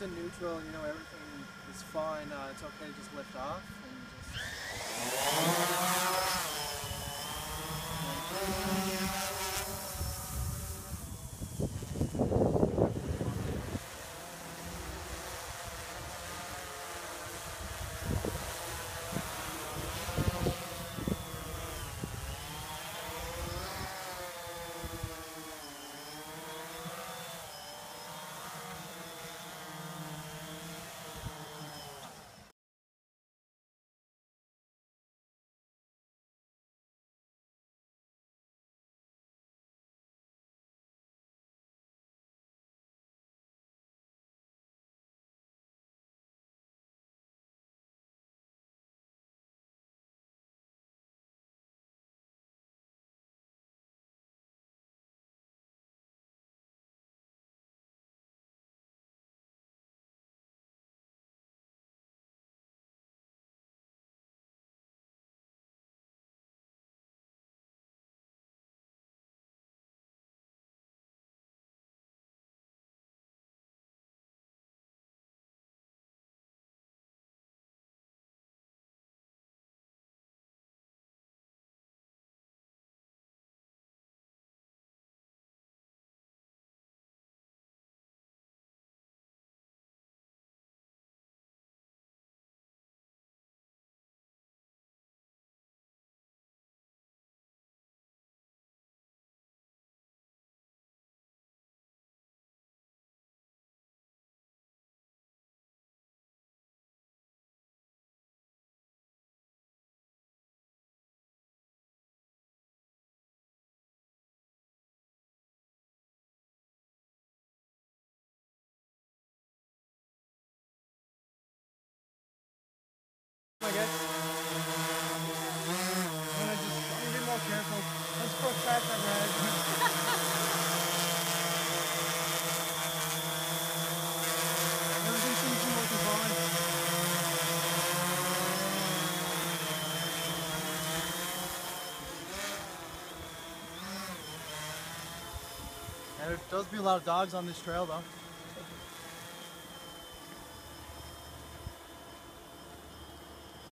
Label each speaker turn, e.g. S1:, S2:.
S1: it's in neutral you know everything is fine, uh, it's okay to just lift off
S2: I guess. I'm gonna just, be more careful. Let's go fast and red. Everything seems to be fine.
S1: There does be a lot of dogs on this trail though.